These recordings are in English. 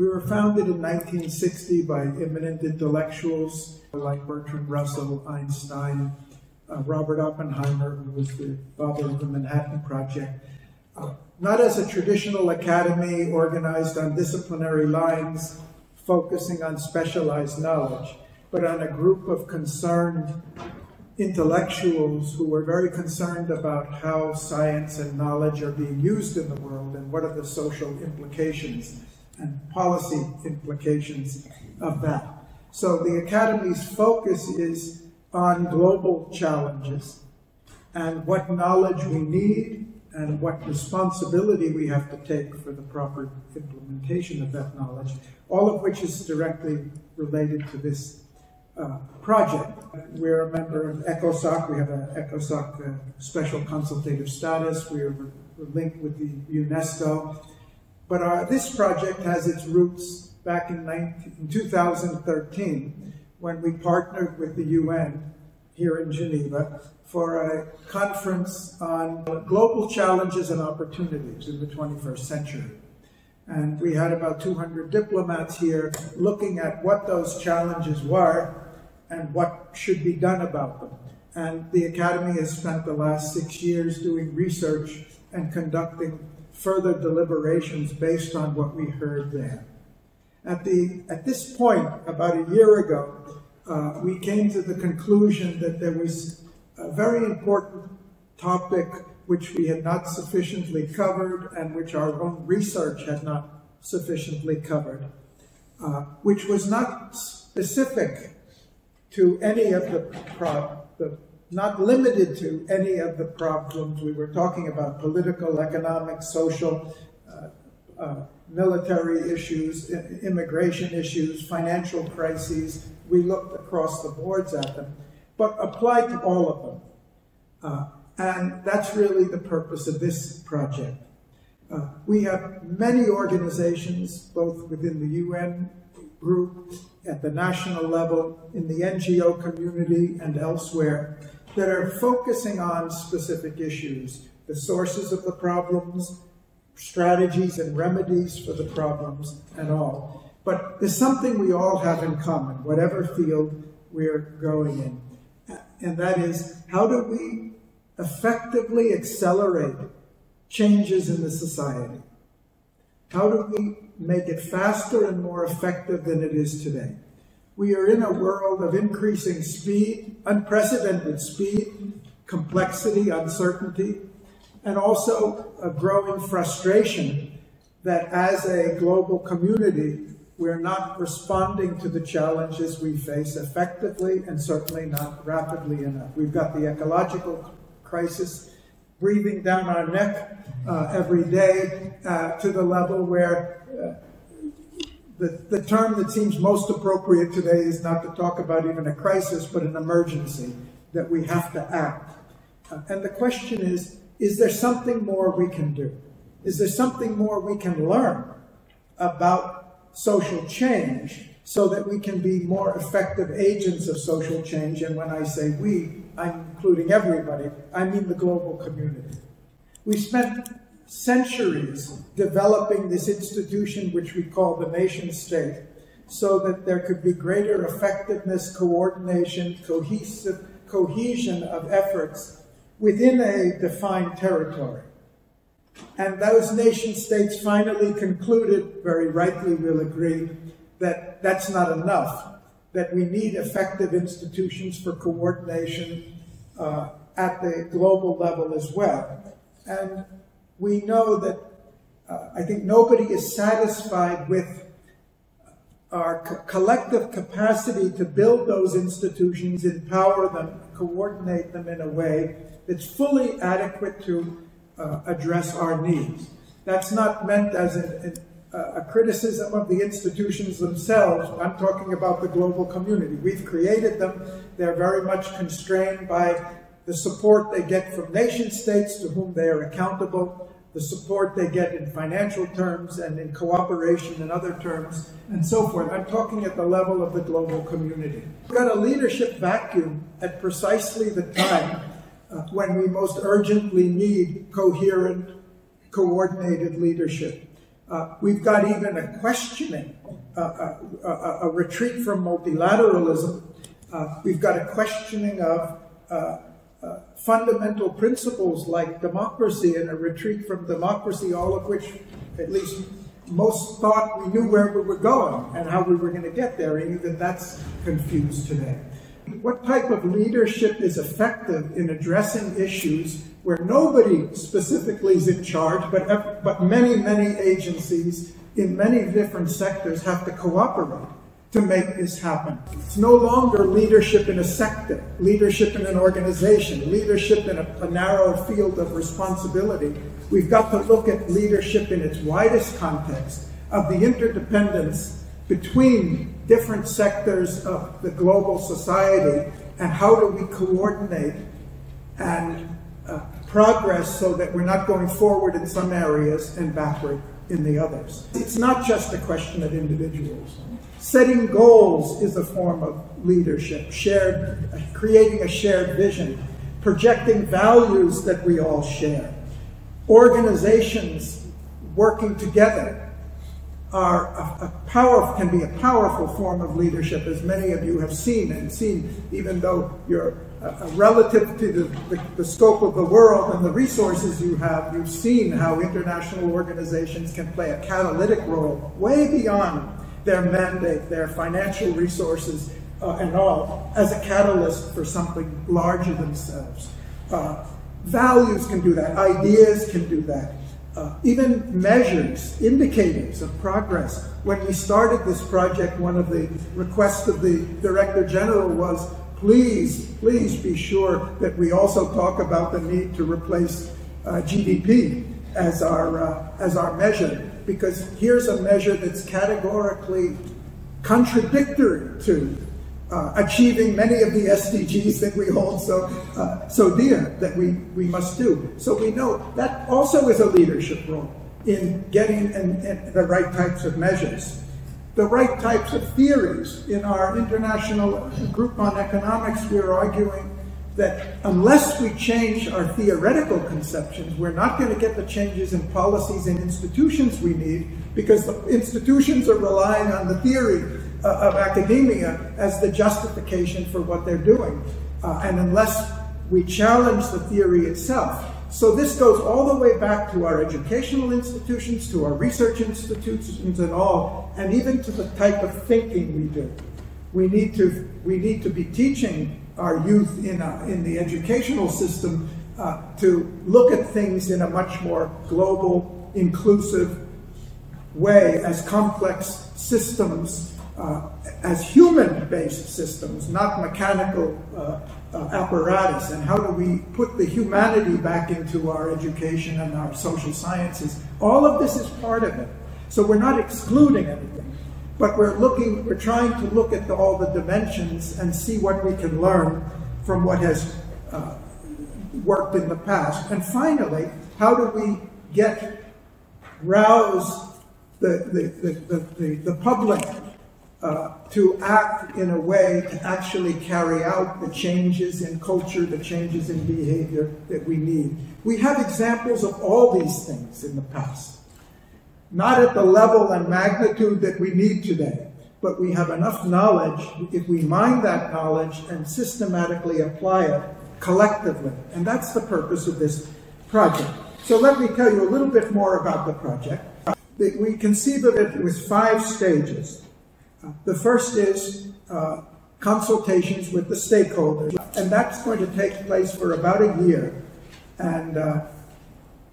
We were founded in 1960 by eminent intellectuals like Bertrand Russell, Einstein, uh, Robert Oppenheimer, who was the father of the Manhattan Project. Uh, not as a traditional academy organized on disciplinary lines, focusing on specialized knowledge, but on a group of concerned intellectuals who were very concerned about how science and knowledge are being used in the world and what are the social implications and policy implications of that. So the Academy's focus is on global challenges and what knowledge we need and what responsibility we have to take for the proper implementation of that knowledge, all of which is directly related to this uh, project. We're a member of ECOSOC. We have an ECOSOC uh, special consultative status. We're, we're, linked with the UNESCO. But our, this project has its roots back in, 19, in 2013 when we partnered with the UN here in Geneva for a conference on global challenges and opportunities in the 21st century. And we had about 200 diplomats here looking at what those challenges were and what should be done about them. And the Academy has spent the last six years doing research and conducting further deliberations based on what we heard then. At, the, at this point, about a year ago, uh, we came to the conclusion that there was a very important topic which we had not sufficiently covered and which our own research had not sufficiently covered, uh, which was not specific to any of the, the, not limited to any of the problems we were talking about, political, economic, social, uh, uh, military issues, immigration issues, financial crises. We looked across the boards at them, but applied to all of them. Uh, and that's really the purpose of this project. Uh, we have many organizations, both within the UN group, at the national level, in the NGO community, and elsewhere, that are focusing on specific issues, the sources of the problems, strategies and remedies for the problems and all. But there's something we all have in common, whatever field we're going in. And that is, how do we effectively accelerate changes in the society? How do we make it faster and more effective than it is today? We are in a world of increasing speed, unprecedented speed, complexity, uncertainty, and also a growing frustration that as a global community, we're not responding to the challenges we face effectively and certainly not rapidly enough. We've got the ecological crisis breathing down our neck uh, every day uh, to the level where uh, the, the term that seems most appropriate today is not to talk about even a crisis, but an emergency, that we have to act. Uh, and the question is, is there something more we can do? Is there something more we can learn about social change so that we can be more effective agents of social change? And when I say we, I'm including everybody, I mean the global community. We spent centuries developing this institution which we call the nation state so that there could be greater effectiveness, coordination, cohesive, cohesion of efforts within a defined territory. And those nation states finally concluded, very rightly we'll agree, that that's not enough, that we need effective institutions for coordination uh, at the global level as well. And we know that uh, I think nobody is satisfied with our co collective capacity to build those institutions, empower them, coordinate them in a way that's fully adequate to uh, address our needs. That's not meant as a, a, criticism of the institutions themselves. I'm talking about the global community. We've created them. They're very much constrained by the support they get from nation states to whom they are accountable, the support they get in financial terms and in cooperation and other terms, and so forth. I'm talking at the level of the global community. We've got a leadership vacuum at precisely the time uh, when we most urgently need coherent, coordinated leadership. Uh, we've got even a questioning, uh, a, uh, a, a, retreat from multilateralism. Uh, we've got a questioning of fundamental principles like democracy and a retreat from democracy, all of which, at least most thought we knew where we were going and how we were going to get there, and even that's confused today. What type of leadership is effective in addressing issues where nobody specifically is in charge, but, but many, many agencies in many different sectors have to cooperate to make this happen. It's no longer leadership in a sector, leadership in an organization, leadership in a, a, narrow field of responsibility. We've got to look at leadership in its widest context of the interdependence between different sectors of the global society and how do we coordinate and uh, progress so that we're not going forward in some areas and backward in the others. It's not just a question of individuals. Setting goals is a form of leadership, shared, creating a shared vision, projecting values that we all share. Organizations working together are a, a power, can be a powerful form of leadership, as many of you have seen and seen, even though you're uh, relative to the, the, the, scope of the world and the resources you have, you've seen how international organizations can play a catalytic role way beyond their mandate, their financial resources, uh, and all, as a catalyst for something larger themselves. Uh, values can do that, ideas can do that uh, even measures, indicators of progress. When we started this project, one of the requests of the Director General was, please, please be sure that we also talk about the need to replace uh, GDP as our, uh, as our measure, because here's a measure that's categorically contradictory to uh, achieving many of the SDGs that we hold so, uh, so dear that we, we must do. So we know that also is a leadership role in getting in, in the right types of measures. The right types of theories. In our international group on economics, we're arguing that unless we change our theoretical conceptions, we're not going to get the changes in policies and institutions we need because the institutions are relying on the theory uh, of academia as the justification for what they're doing. Uh, and unless we challenge the theory itself. So this goes all the way back to our educational institutions, to our research institutions and all, and even to the type of thinking we do. We need to, we need to be teaching our youth in, a, in the educational system uh, to look at things in a much more global, inclusive way as complex systems uh, as human-based systems, not mechanical uh, uh, apparatus, and how do we put the humanity back into our education and our social sciences. All of this is part of it. So we're not excluding anything, but we're looking, we're trying to look at the, all the dimensions and see what we can learn from what has uh, worked in the past. And finally, how do we get, rouse the, the, the, the, the public uh, to act in a way to actually carry out the changes in culture, the changes in behavior that we need. We have examples of all these things in the past. Not at the level and magnitude that we need today, but we have enough knowledge, if we mine that knowledge and systematically apply it collectively. And that's the purpose of this project. So let me tell you a little bit more about the project. We conceive of it with five stages. The first is uh, consultations with the stakeholders, and that's going to take place for about a year. And uh,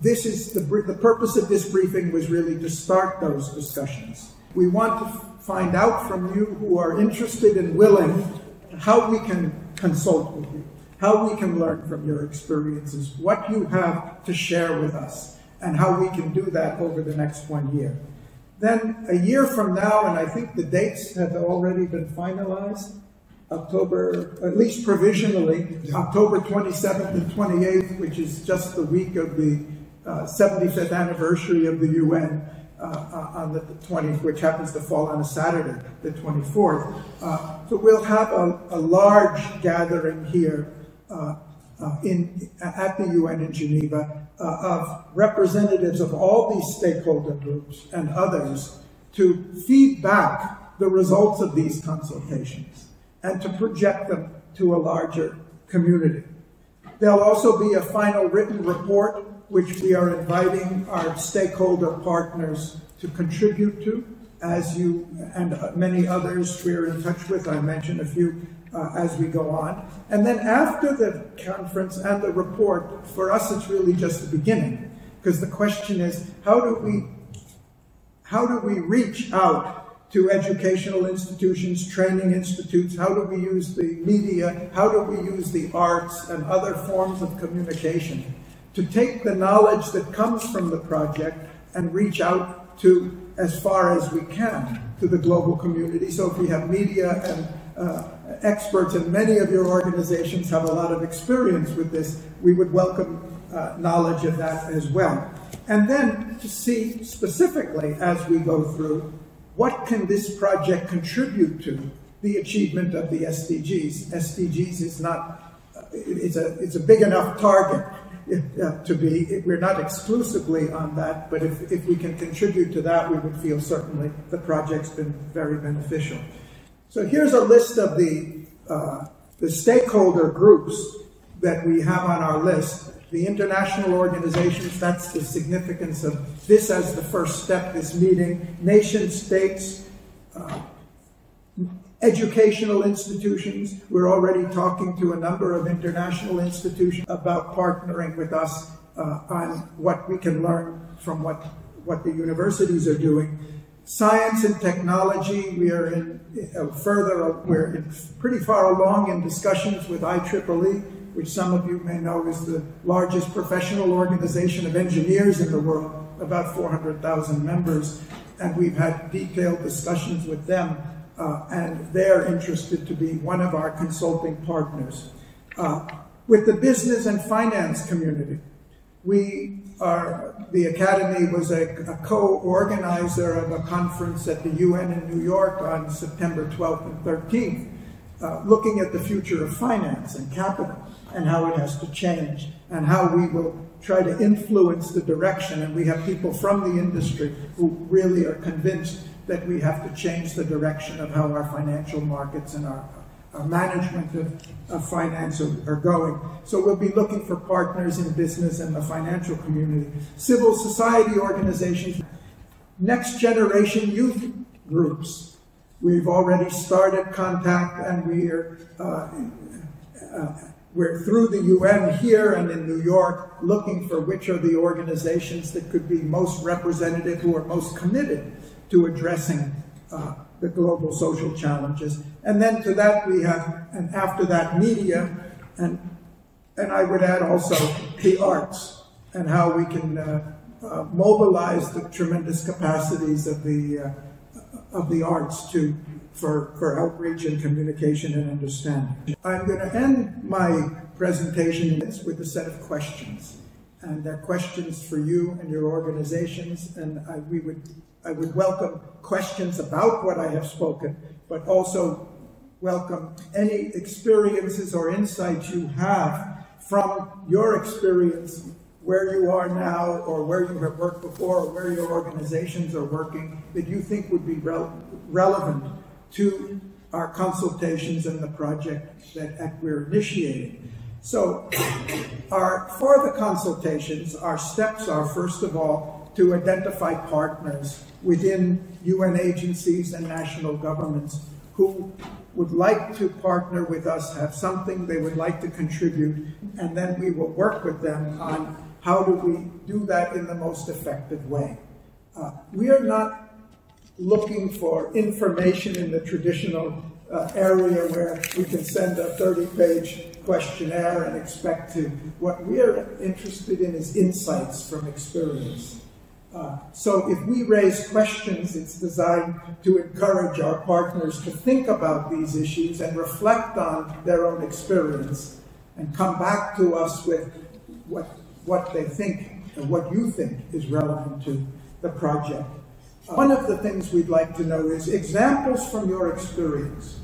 this is the, the purpose of this briefing was really to start those discussions. We want to find out from you who are interested and willing how we can consult with you, how we can learn from your experiences, what you have to share with us, and how we can do that over the next one year. Then a year from now, and I think the dates have already been finalized, October, at least provisionally, October 27th and 28th, which is just the week of the 75th anniversary of the UN uh, uh, on the 20th, which happens to fall on a Saturday, the 24th. Uh, so we'll have a, a large gathering here uh, uh, in, at the UN in Geneva uh, of representatives of all these stakeholder groups and others to feed back the results of these consultations and to project them to a larger community. There'll also be a final written report which we are inviting our stakeholder partners to contribute to, as you and many others we're in touch with. I mentioned a few uh, as we go on. And then after the conference and the report, for us it's really just the beginning, because the question is how do we how do we reach out to educational institutions, training institutes? How do we use the media? How do we use the arts and other forms of communication to take the knowledge that comes from the project and reach out to as far as we can to the global community. So if we have media and uh, experts and many of your organizations have a lot of experience with this, we would welcome uh, knowledge of that as well. And then to see specifically as we go through, what can this project contribute to the achievement of the SDGs? SDGs is not, uh, it's, a, it's a big enough target uh, to be. We're not exclusively on that, but if, if we can contribute to that, we would feel certainly the project's been very beneficial. So here's a list of the, uh, the stakeholder groups that we have on our list. The international organizations, that's the significance of this as the first step, this meeting. Nation states, uh, educational institutions. We're already talking to a number of international institutions about partnering with us uh, on what we can learn from what, what the universities are doing. Science and technology, we are in uh, further, we're in pretty far along in discussions with IEEE, which some of you may know is the largest professional organization of engineers in the world, about 400,000 members. And we've had detailed discussions with them, uh, and they're interested to be one of our consulting partners. Uh, with the business and finance community, we are, the Academy was a, a co-organizer of a conference at the UN in New York on September 12th and 13th, uh, looking at the future of finance and capital and how it has to change and how we will try to influence the direction. And we have people from the industry who really are convinced that we have to change the direction of how our financial markets and our uh, management of, of finance are, are, going. So we'll be looking for partners in business and the financial community, civil society organizations, next generation youth groups. We've already started contact and we are uh, uh, we're through the UN here and in New York looking for which are the organizations that could be most representative, who are most committed to addressing uh, the global social challenges. And then to that we have, and after that, media, and, and I would add also the arts and how we can uh, uh, mobilize the tremendous capacities of the, uh, of the arts to, for, for outreach and communication and understanding. I'm going to end my presentation with a set of questions. And they're questions for you and your organizations, and I, we would I would welcome questions about what I have spoken, but also welcome any experiences or insights you have from your experience where you are now or where you have worked before or where your organizations are working that you think would be re relevant to our consultations and the project that, that we're initiating. So our, for the consultations, our steps are, first of all, to identify partners within UN agencies and national governments who would like to partner with us, have something they would like to contribute, and then we will work with them on how do we do that in the most effective way. Uh, we are not looking for information in the traditional uh, area where we can send a 30-page questionnaire and expect to. What we are interested in is insights from experience. Uh, so if we raise questions, it's designed to encourage our partners to think about these issues and reflect on their own experience and come back to us with what, what they think and what you think is relevant to the project. One of the things we'd like to know is examples from your experience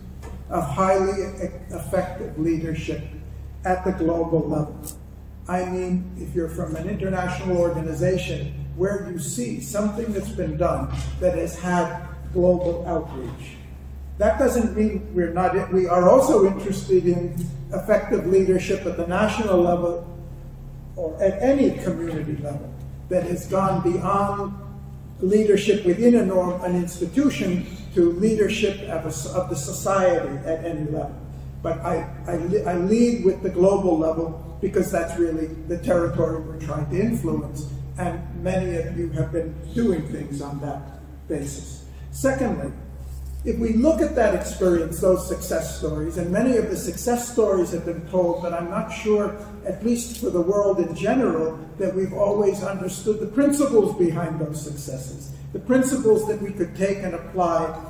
of highly effective leadership at the global level. I mean, if you're from an international organization where you see something that's been done that has had global outreach. That doesn't mean we're not, we are also interested in effective leadership at the national level or at any community level that has gone beyond leadership within a norm, an institution to leadership of, a, of the society at any level. But I, I, I lead with the global level because that's really the territory we're trying to influence. And many of you have been doing things on that basis. Secondly, if we look at that experience, those success stories, and many of the success stories have been told, but I'm not sure, at least for the world in general, that we've always understood the principles behind those successes, the principles that we could take and apply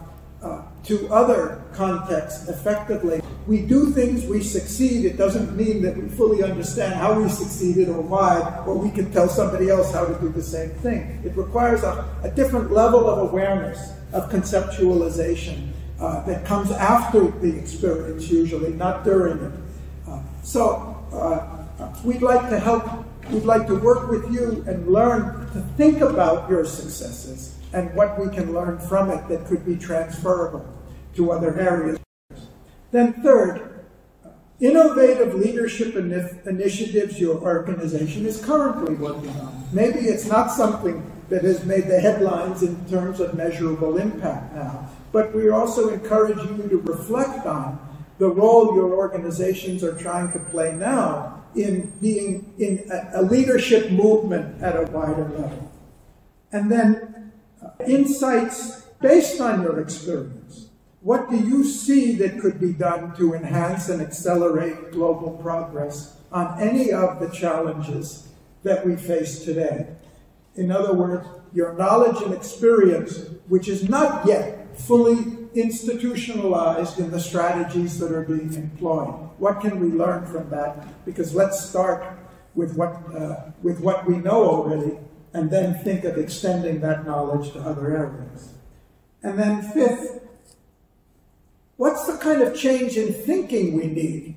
uh, to other contexts effectively. We do things, we succeed. It doesn't mean that we fully understand how we succeeded or why, or we can tell somebody else how to do the same thing. It requires a, a different level of awareness, of conceptualization uh, that comes after the experience, usually, not during it. Uh, so, uh, we'd like to help, we'd like to work with you and learn to think about your successes and what we can learn from it that could be transferable to other areas. Then third, innovative leadership initiatives your organization is currently working on. Maybe it's not something that has made the headlines in terms of measurable impact now, but we also encourage you to reflect on the role your organizations are trying to play now in being in a, a leadership movement at a wider level. And then uh, insights based on your experience. What do you see that could be done to enhance and accelerate global progress on any of the challenges that we face today? In other words, your knowledge and experience, which is not yet fully institutionalized in the strategies that are being employed. What can we learn from that? Because let's start with what, uh, with what we know already and then think of extending that knowledge to other areas. And then fifth, what's the kind of change in thinking we need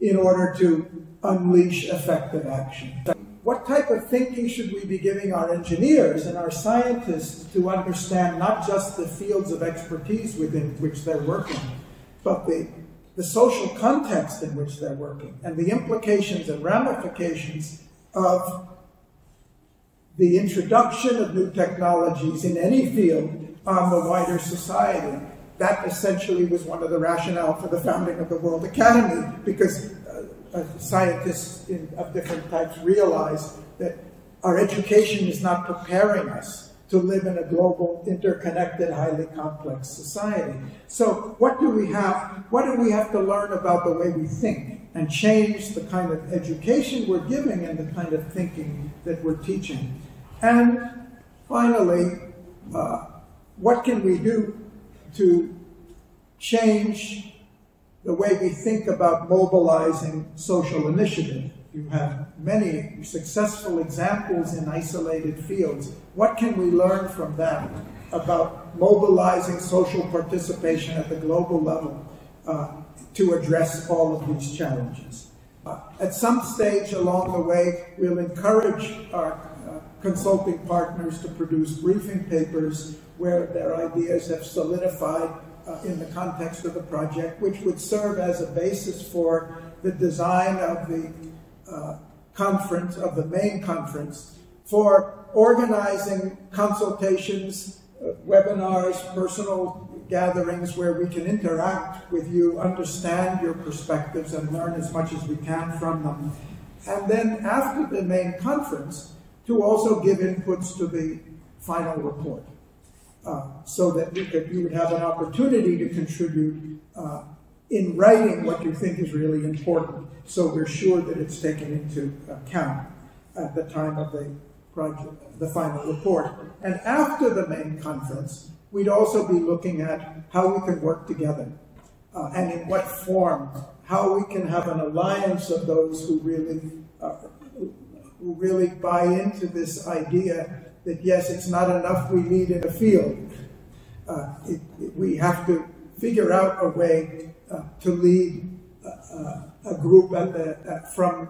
in order to unleash effective action? What type of thinking should we be giving our engineers and our scientists to understand not just the fields of expertise within which they're working, but the, the social context in which they're working and the implications and ramifications of the introduction of new technologies in any field on the wider society. That essentially was one of the rationale for the founding of the World Academy, because uh, scientists in, of different types realized that our education is not preparing us to live in a global, interconnected, highly complex society. So what do we have, what do we have to learn about the way we think and change the kind of education we're giving and the kind of thinking that we're teaching? And finally, uh, what can we do to change the way we think about mobilizing social initiative. You have many successful examples in isolated fields. What can we learn from that about mobilizing social participation at the global level uh, to address all of these challenges? Uh, at some stage along the way, we'll encourage our consulting partners to produce briefing papers where their ideas have solidified uh, in the context of the project, which would serve as a basis for the design of the uh, conference, of the main conference, for organizing consultations, uh, webinars, personal gatherings where we can interact with you, understand your perspectives, and learn as much as we can from them. And then after the main conference, to also give inputs to the final report uh, so that we could, you would have an opportunity to contribute uh, in writing what you think is really important. So we're sure that it's taken into account at the time of the project, the final report. And after the main conference, we'd also be looking at how we can work together uh, and in what form, how we can have an alliance of those who really, uh, who really buy into this idea that yes, it's not enough we lead in a field. Uh, it, it, we have to figure out a way uh, to lead uh, uh a group the, at, from,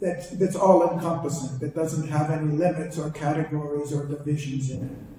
that's, that's all encompassing, that doesn't have any limits or categories or divisions in it.